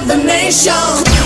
of the nation.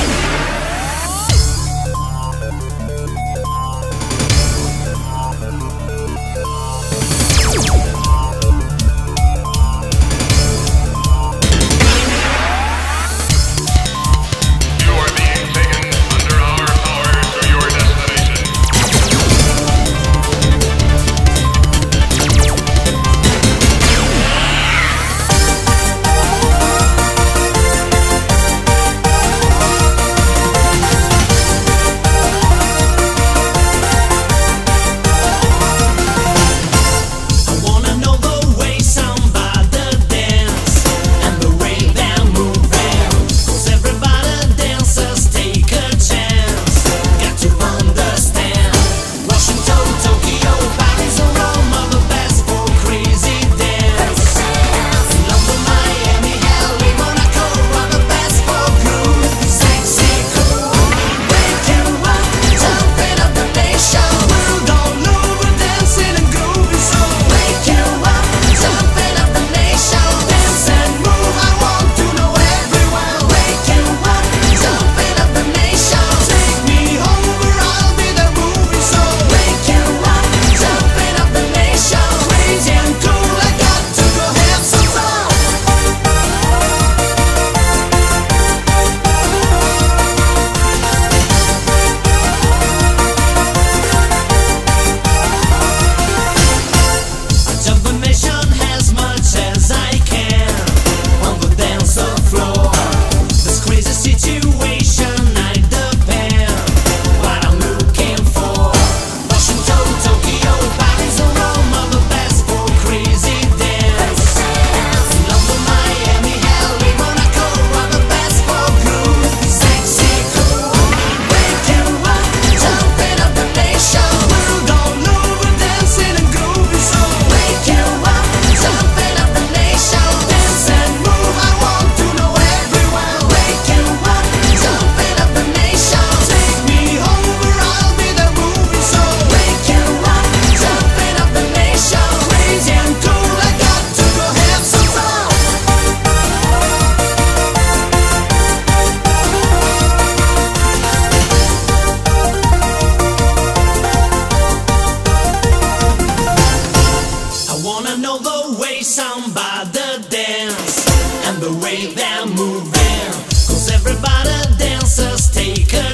move down Cause everybody dances, take a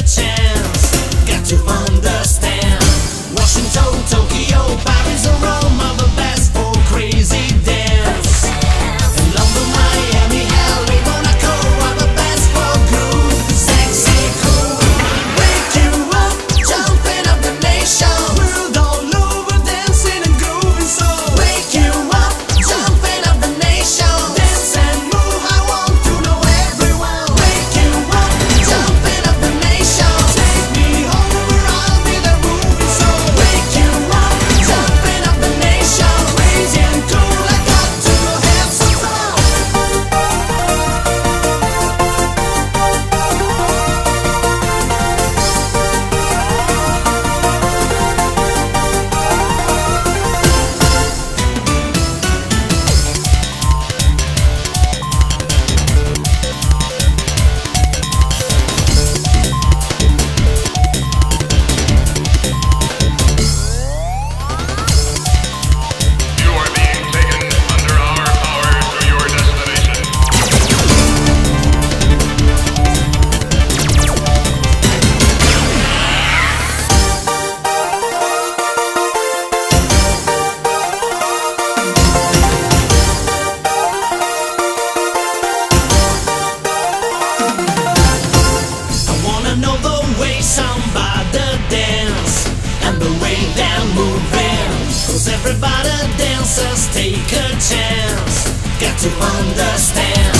A chance. Got to understand.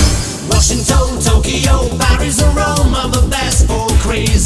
Washington, Tokyo, Paris, and Rome are the best for crazy.